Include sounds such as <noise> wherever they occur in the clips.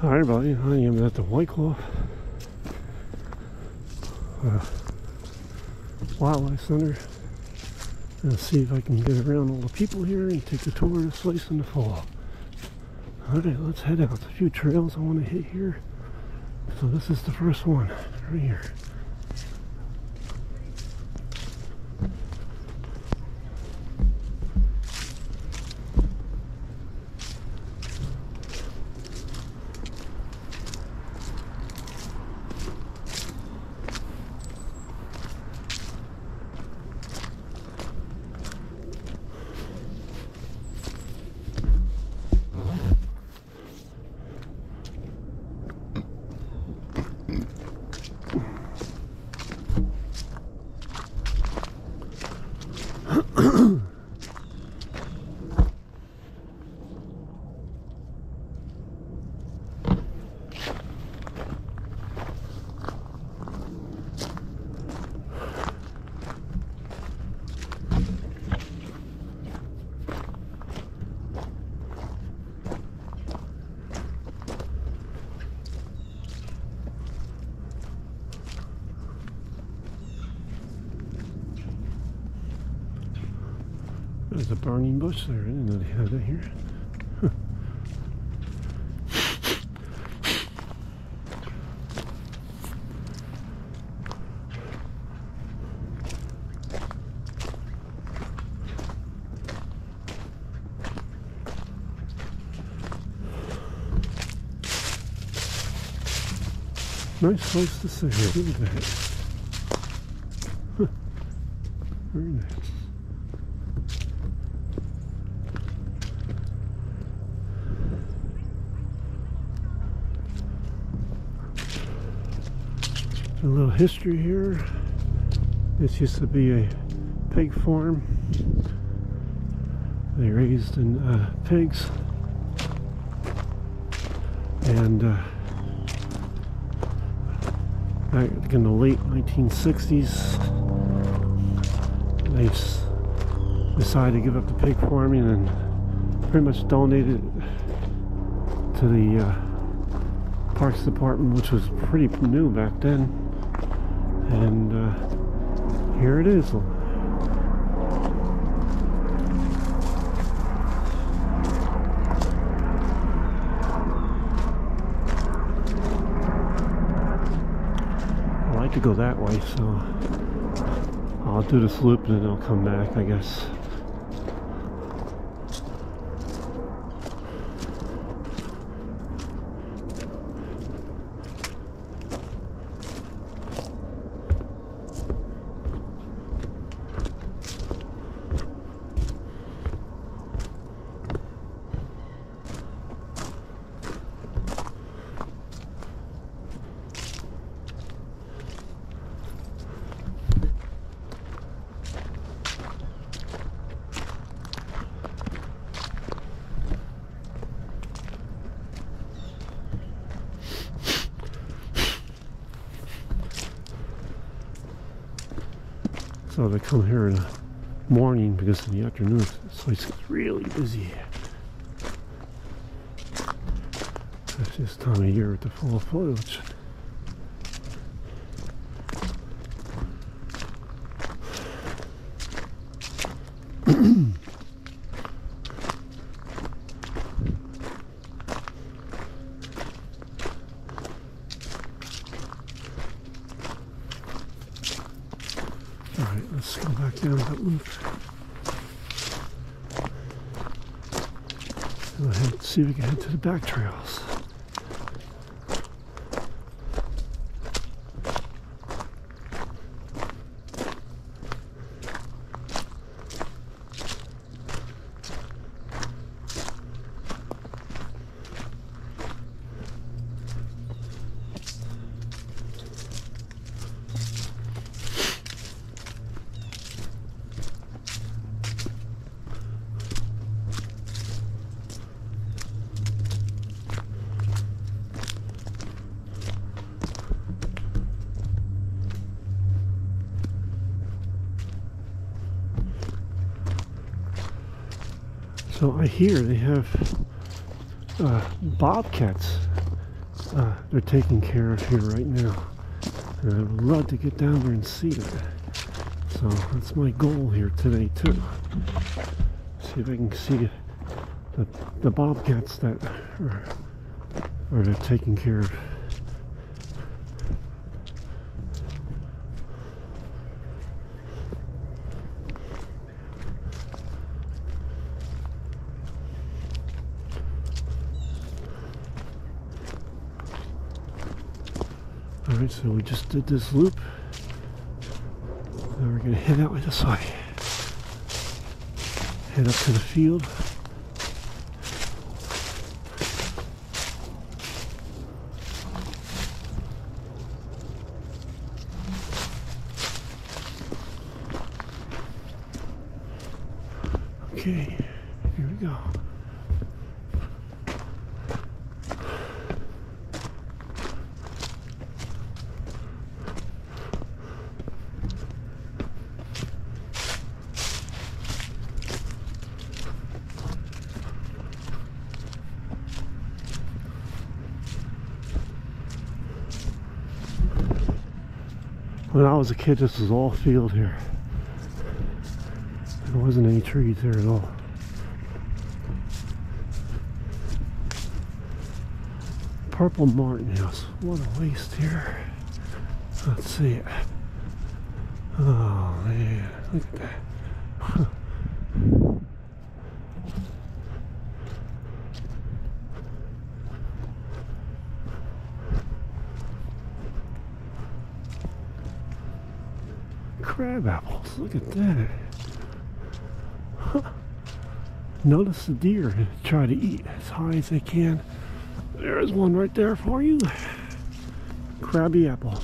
Hi everybody, I am at the Wyckoff uh, Wildlife Center. Gonna see if I can get around all the people here and take a tour of this place in the fall. Alright, let's head out. There's a few trails I want to hit here. So this is the first one, right here. There's a burning bush there. I didn't know they here. Nice place to sit here. Look at that. Very nice. A little history here. This used to be a pig farm. They raised in, uh, pigs. And uh, back in the late 1960s, they decided to give up the pig farming and pretty much donated it to the uh, Parks Department, which was pretty new back then. And uh, here it is. I like to go that way, so I'll do this loop and then I'll come back, I guess. So they come here in the because in the afternoon this place gets really busy. It's this time of year with the fall foliage. <clears throat> Alright, let's go back down that loop. Go ahead and see if we can head to the back trails. Hear they have uh, bobcats uh, they're taking care of here right now. And I would love to get down there and see that. So that's my goal here today too. See if I can see the, the bobcats that are, are taking care of. So we just did this loop. Now we're gonna head out with this way. Head up to the field. Okay, here we go. When I was a kid, this was all field here. There wasn't any trees here at all. Purple Martin House. What a waste here. Let's see it. Oh man, look at that. Crab apples, look at that. Huh. Notice the deer try to eat as high as they can. There's one right there for you. Crabby apple.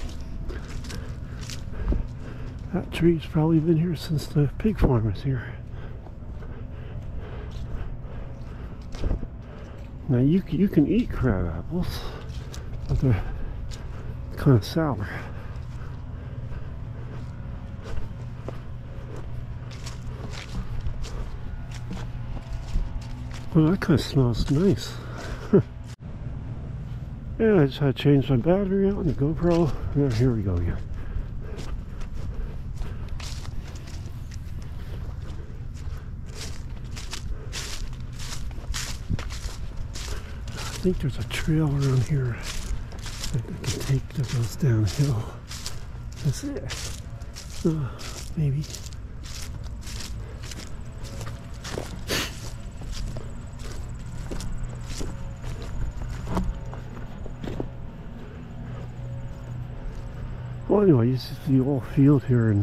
That tree's probably been here since the pig farm was here. Now you you can eat crab apples, but they're kind of sour. Well, that kind of smells nice. <laughs> yeah, I just had to change my battery out on the GoPro. Yeah, here we go again. I think there's a trail around here that I can take that goes downhill. That's it. Uh, maybe. Well, anyway, this is the old field here, and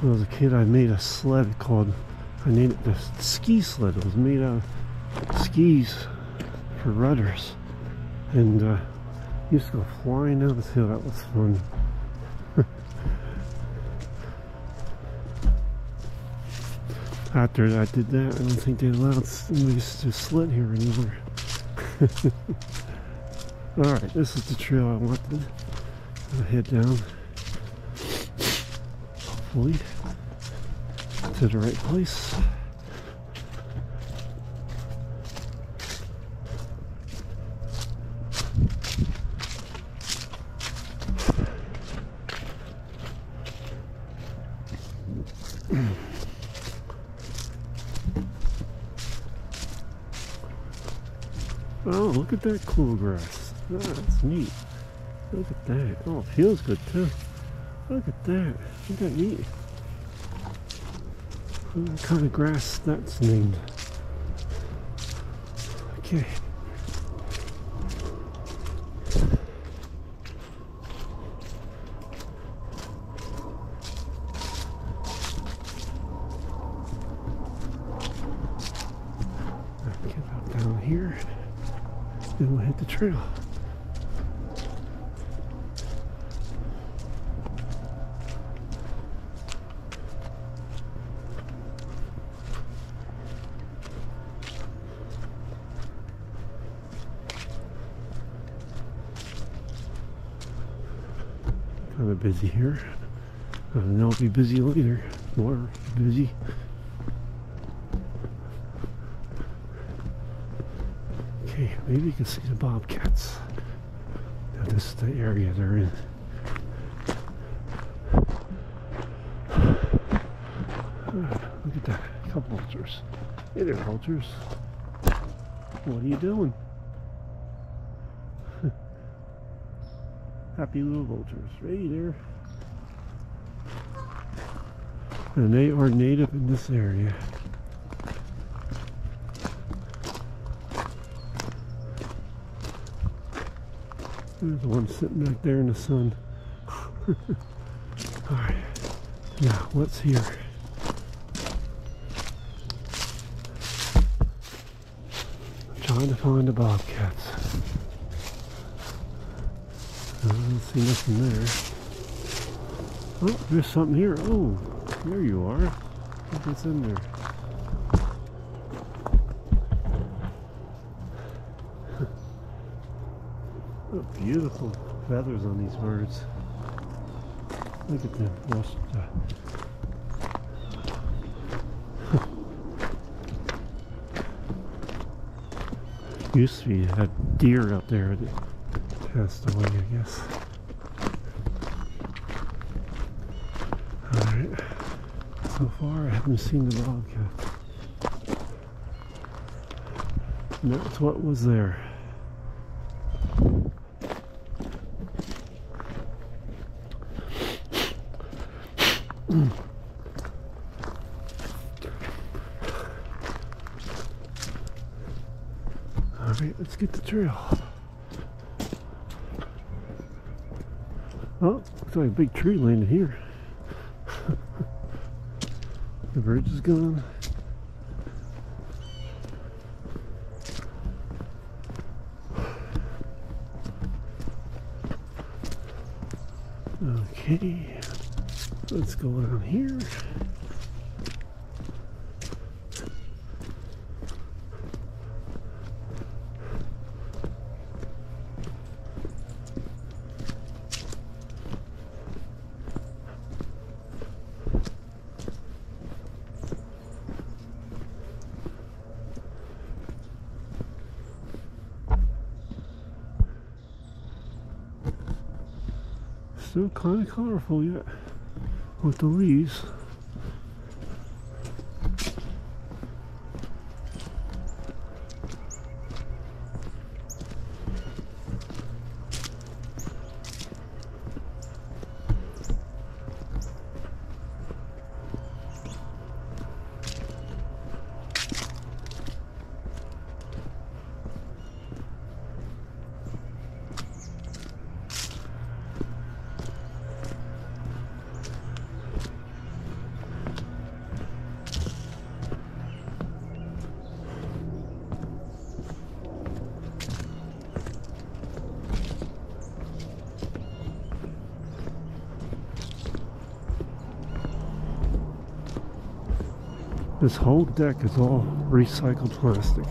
when I was a kid, I made a sled called, I named it the ski sled. It was made out of skis for rudders, and uh, used to go flying down this hill. That was fun. <laughs> After I did that, I don't think they allowed me to sled here anymore. <laughs> Alright, this is the trail I wanted. I'll head down hopefully to the right place. <clears throat> Oh, look at that cool grass. Oh, that's neat. Look at that. Oh, it feels good too. Look at that. Isn't that neat? What kind of grass that's named? Okay. Get out down here, and we'll hit the trail. Busy here. Uh, I don't know, I'll be busy later. More busy. Okay, maybe you can see the bobcats. this is the area they're in. Look at that. A couple vultures. Hey there, vultures. What are you doing? Happy little vultures. Hey there. And they are native in this area. There's the one sitting back there in the sun. <laughs> Alright. Now, what's here? I'm trying to find the bobcats. I don't see nothing there. Oh, there's something here. Oh, there you are. What's in there? <laughs> Beautiful feathers on these birds. Look at them. Watch uh, the <laughs> Used to be a deer out there that away, I guess. Alright. So far, I haven't seen the bobcat. And that's what was there. Alright, let's get the trail. Oh, looks like a big tree landed here. <laughs> the bridge is gone. Okay, let's go down here. Still kind of colorful yet with the leaves. This whole deck is all recycled plastic.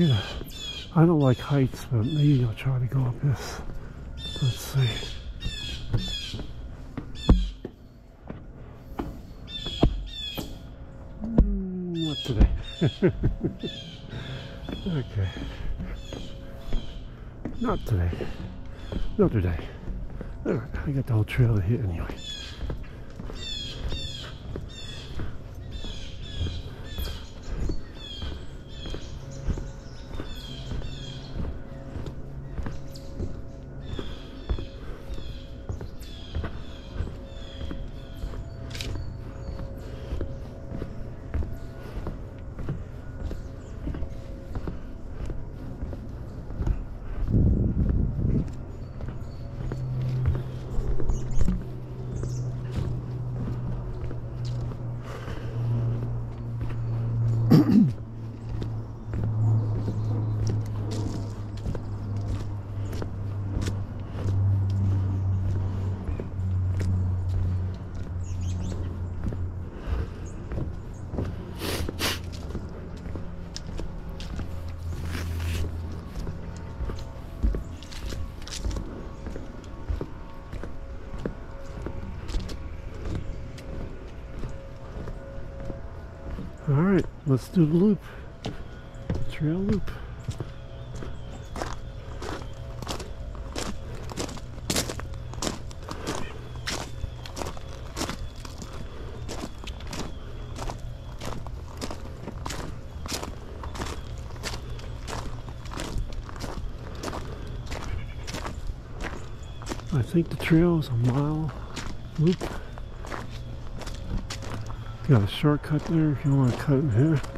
I don't like heights, but maybe I'll try to go up this. Let's see. Mm, Not today. <laughs> okay. Not today. Not today. I got the whole trail to hit anyway. Trail loop. I think the trail is a mile loop. Got a shortcut there if you want to cut in here.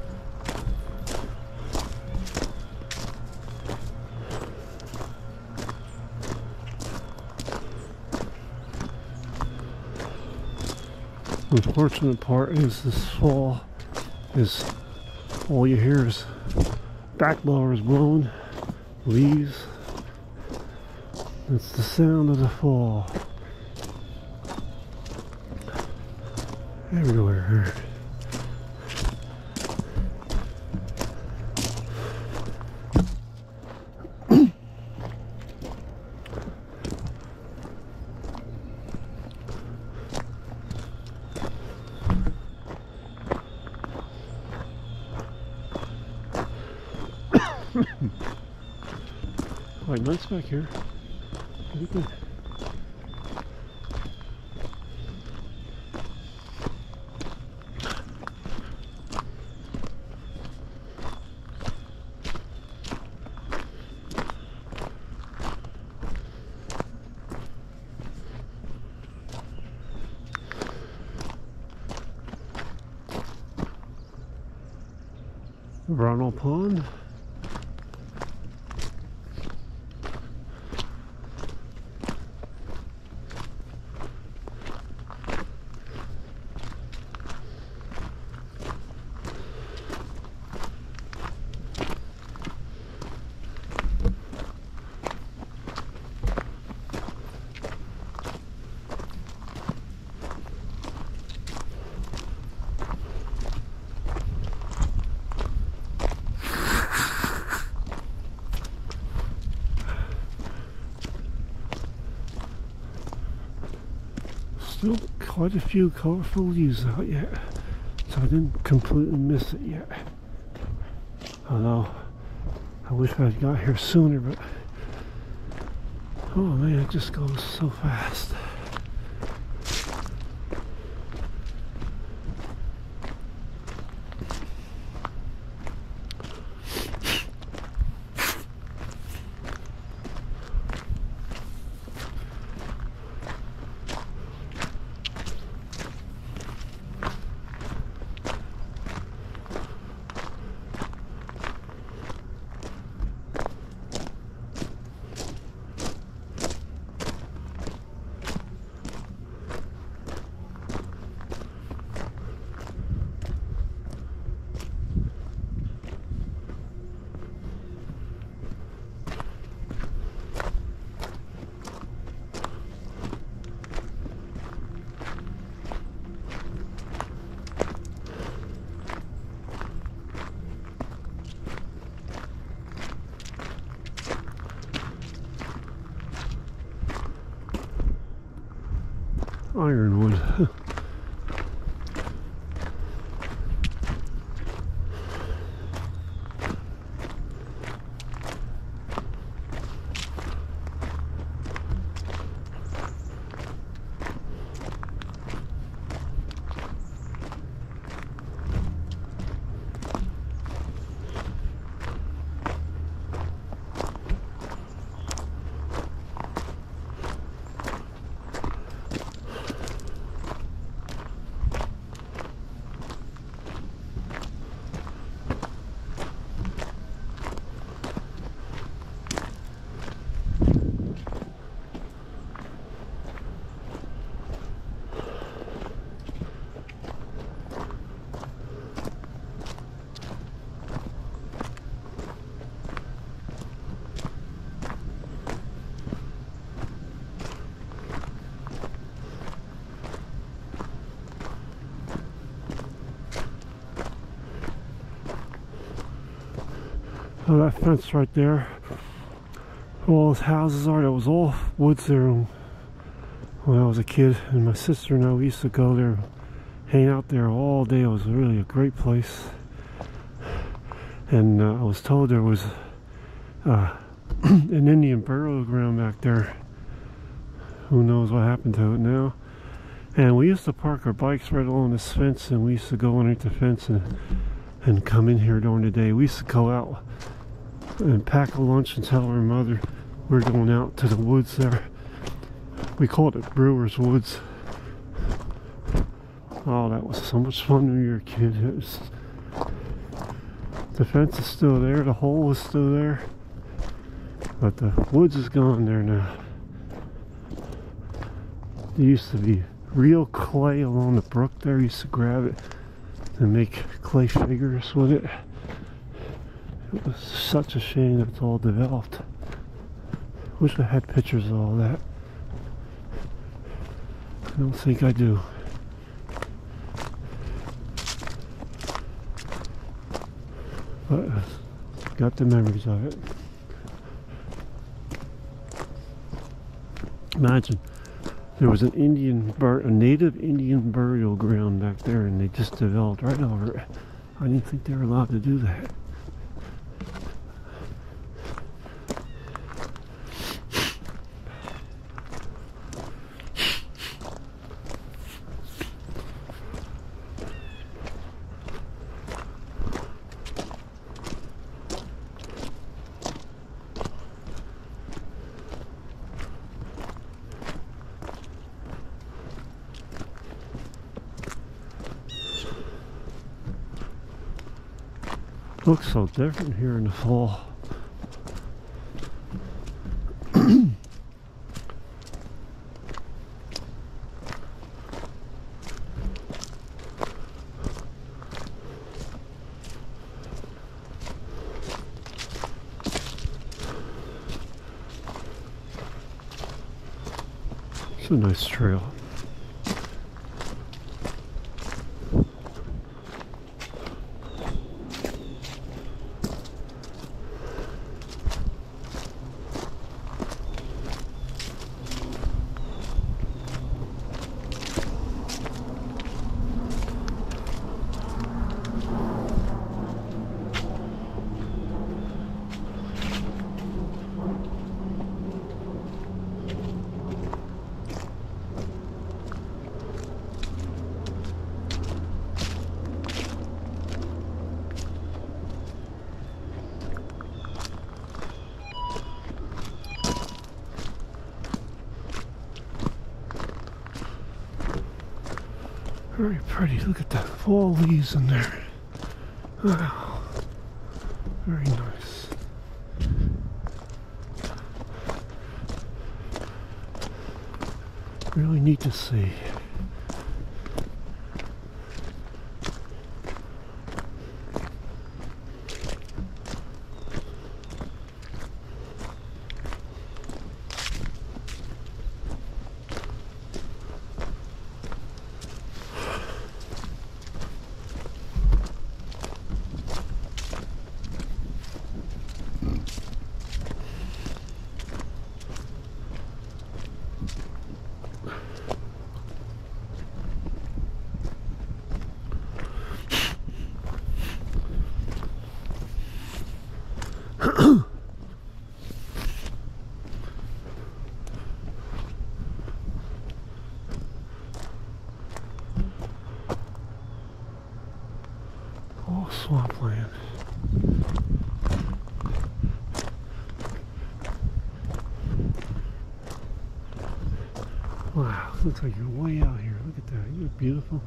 The unfortunate part is this fall is all you hear is back blowers blowing, leaves. It's the sound of the fall. everywhere. <laughs> Quite nice back here. Pretty good. Ronald Pond. still quite a few colourful leaves out yet, so I didn't completely miss it yet. I know, I wish I'd got here sooner, but oh man, it just goes so fast. Oh, that fence right there, all those houses are, that was all woods there when I was a kid. And my sister and I, we used to go there hang out there all day. It was really a great place. And uh, I was told there was uh, <clears throat> an Indian burial ground back there. Who knows what happened to it now? And we used to park our bikes right along this fence, and we used to go underneath the fence and and come in here during the day. We used to go out and pack a lunch and tell our mother we're going out to the woods there. We called it Brewer's Woods. Oh, that was so much fun when you were a kid. Was, the fence is still there, the hole is still there, but the woods is gone there now. There used to be real clay along the brook there. You used to grab it and make clay figures with it. It was such a shame that it's all developed. Wish I had pictures of all that. I don't think I do. But uh, got the memories of it. Imagine there was an Indian, a native Indian burial ground back there, and they just developed right over it. I didn't think they were allowed to do that. Looks so different here in the fall. It's a nice trail. Very pretty. Look at the fall leaves in there. Wow. Very nice. Really neat to see. All swampland. Wow, looks like you're way out here. Look at that. You're beautiful.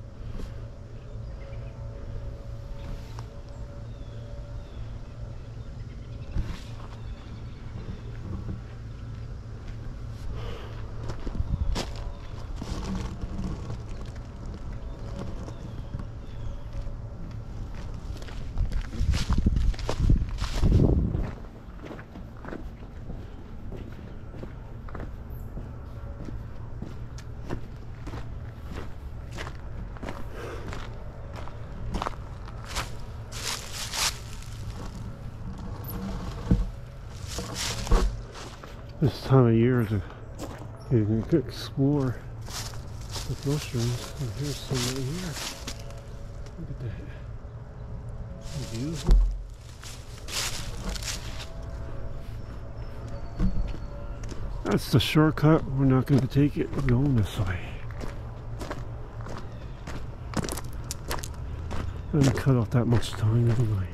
This time of year a, you can explore with mushrooms. And here's some right here. Look at that. Beautiful. That's the shortcut. We're not going to take it. We're going this way. And cut off that much time anyway.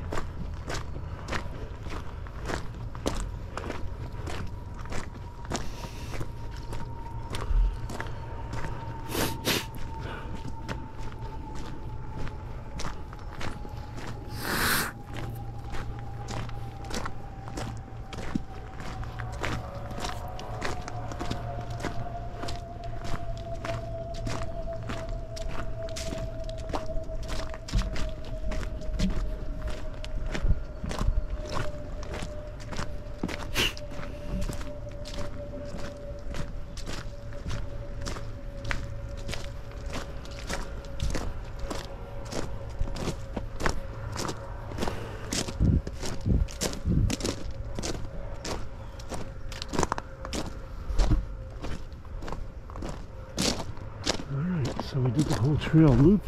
So we did the whole trail loop.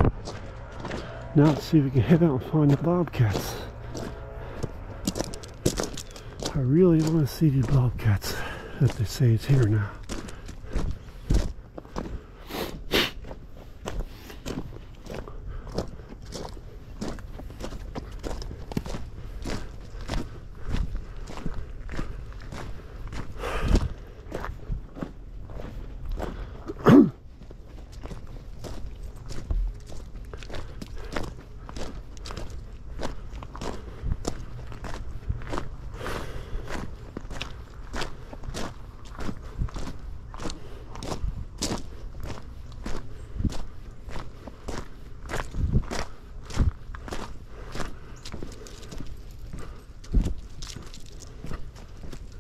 Now let's see if we can head out and find the bobcats. I really want to see the bobcats that they say it's here now.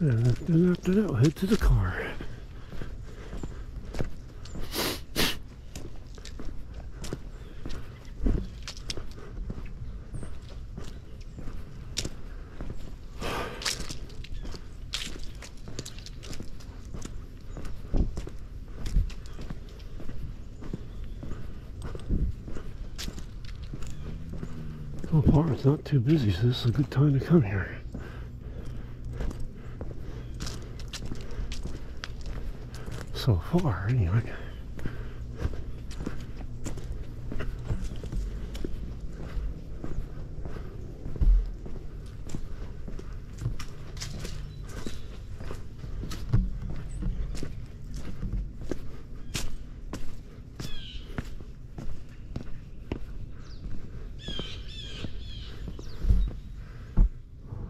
And then after that, we'll head to the car. So far, it's not too busy, so this is a good time to come here. so far, anyway.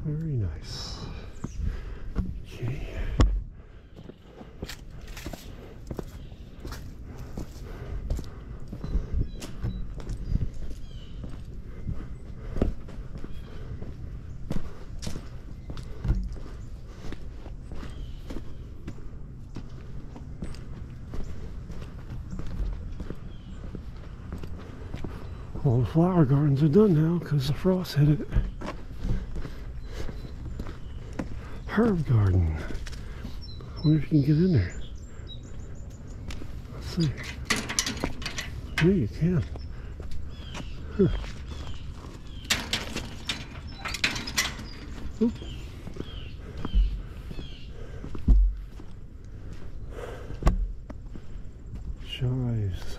Very nice. Okay. All the flower gardens are done now because the frost hit it. Herb garden. I wonder if you can get in there. Let's see. Yeah, you can. Huh. Chives.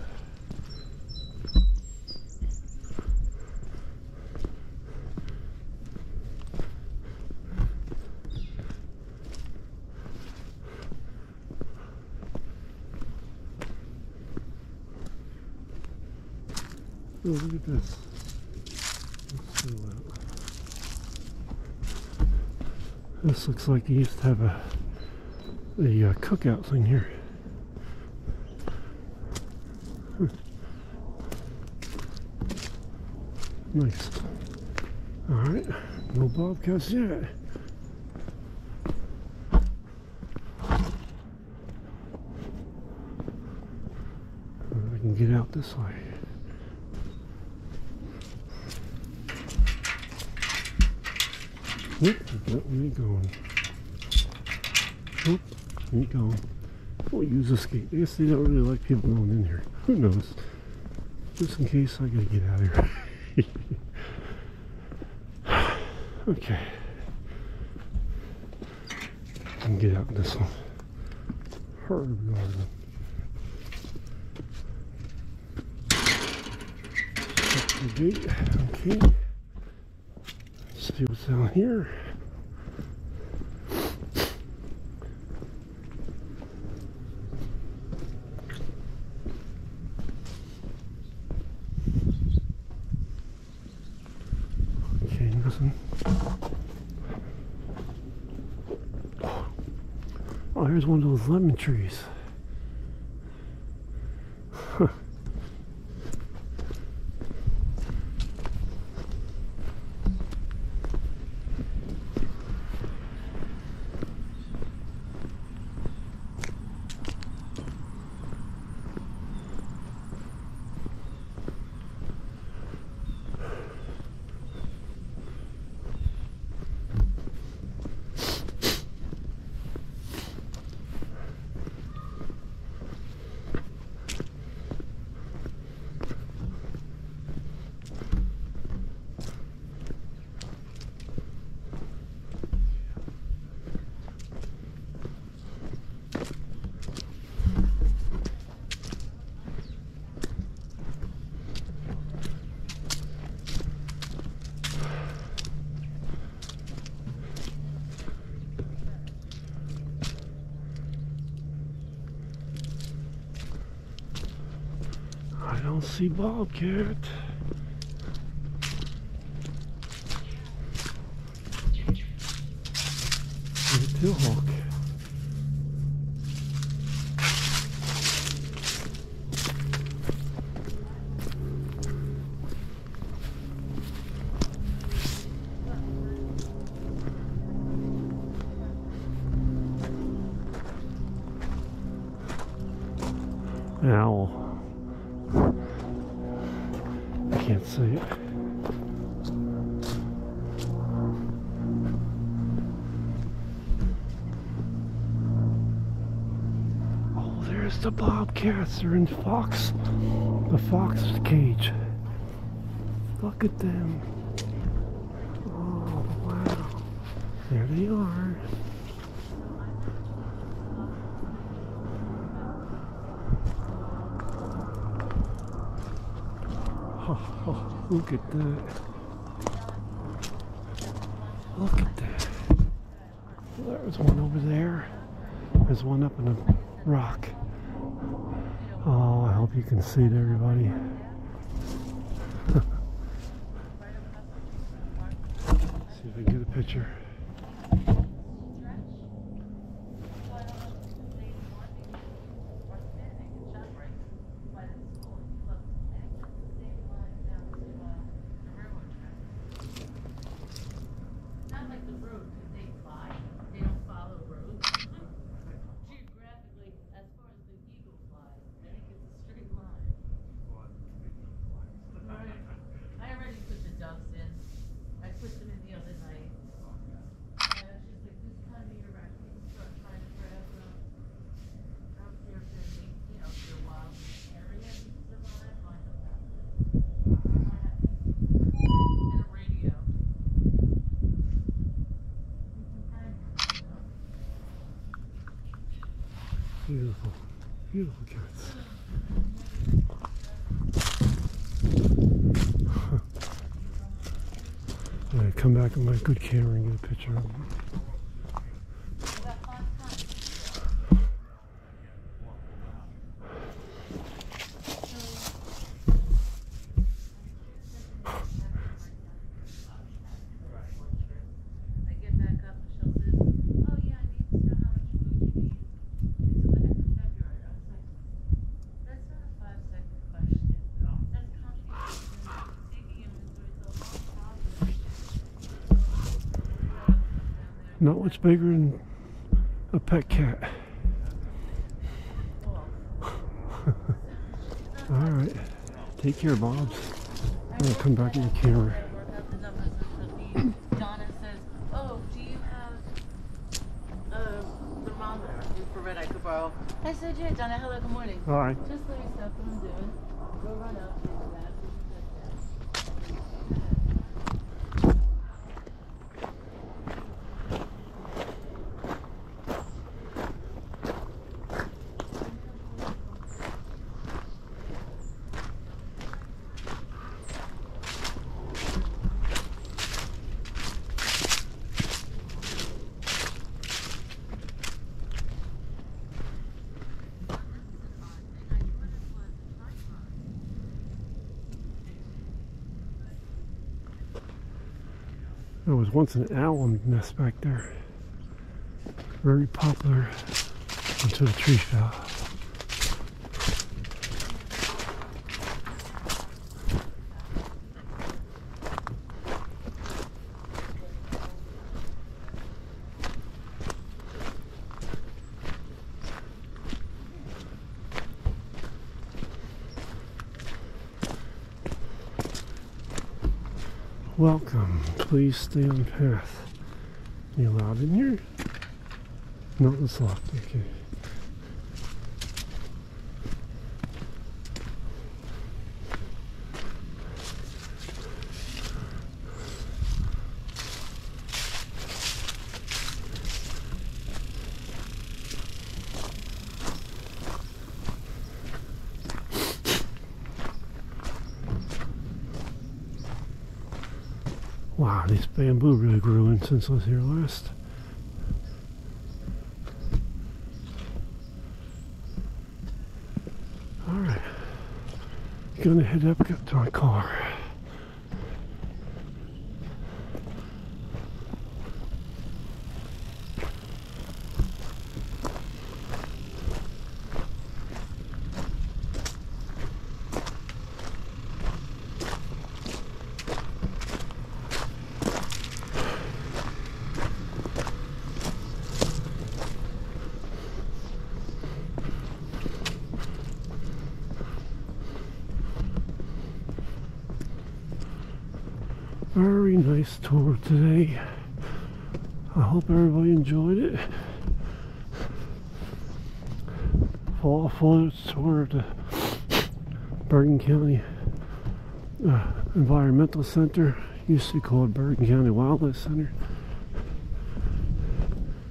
Oh, look at this. This looks like they used to have a a uh, cookout thing here. Huh. Nice. All right, no bobcats yet. I can get out this way. Oop, that one ain't going. Gate. I guess they don't really like people going in here. Who knows? Just in case I gotta get out of here. <sighs> okay. I can get out this one. The gate. Okay. Let's see what's down here. Okay, nothing. Oh, here's one of those lemon trees. I don't see Bobcat. There's the bobcats. They're in fox, the fox cage. Look at them. Oh, wow. There they are. Oh, oh, look at that. Look at that. There's one over there. There's one up in a rock. Oh, I hope you can see it, everybody. <laughs> see if I can get a picture. Not like the road, 'cause they fly, they don't follow roads. Geographically, as far as the eagle flies, I think it's a straight line. Right. I already put the ducks in, I put them in the other night. And it's just like this time of year, raccoons start trying to grab them. Out there, if they're, in, you know, if they're wild area, survive, I know that. And a radio. Beautiful, beautiful. I'm gonna <laughs> come back with my good camera and get a picture of them. I get back up, Michelle says, oh yeah, I need to know how much food you need. Until the end of February. I was like, that's not a five second question. That's computation. Taking inventory is a long process. Not much bigger than a pet cat. <laughs> All right, take care, Bobs. I'm gonna come back in the camera. Work out the numbers of the feed. Donna says, oh, do you have uh, a thermometer, infrared I could borrow? I said, said you had done it. Hello, good morning. All right. Just let me stop what I'm doing. Go run up, uh, take a bath, take a bath. There was once an owl nest back there. Very popular until the tree fell. Please stay on path. You allowed in here? No, it's locked. Okay. Wow, this bamboo really grew in since I was here last. Alright. Gonna head up get to my car. Very nice tour today. I hope everybody enjoyed it. Foliage tour of the Bergen County uh, Environmental Center. Used to be called Bergen County Wildlife Center.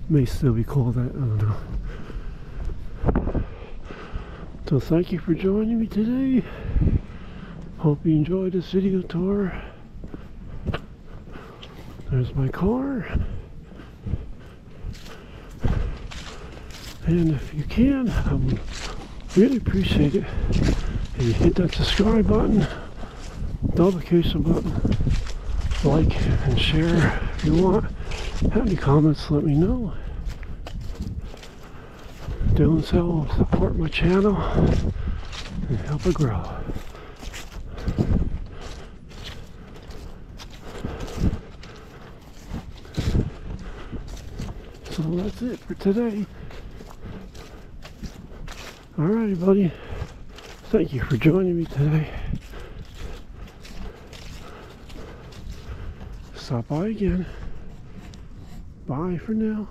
May still be called that, I don't know. So thank you for joining me today. Hope you enjoyed this video tour. There's my car. And if you can, I would really appreciate it if you hit that subscribe button, notification button, like and share if you want. Have any comments, let me know. Doing so support my channel and help it grow. So that's it for today. Alrighty, buddy. Thank you for joining me today. Stop by again. Bye for now.